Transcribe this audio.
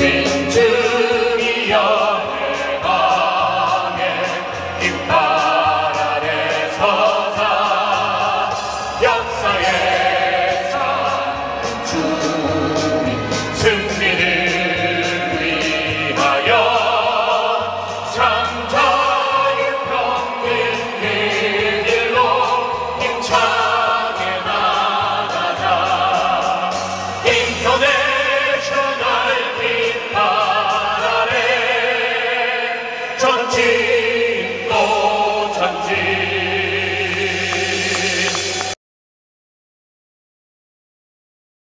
주님 주여. 진노 전진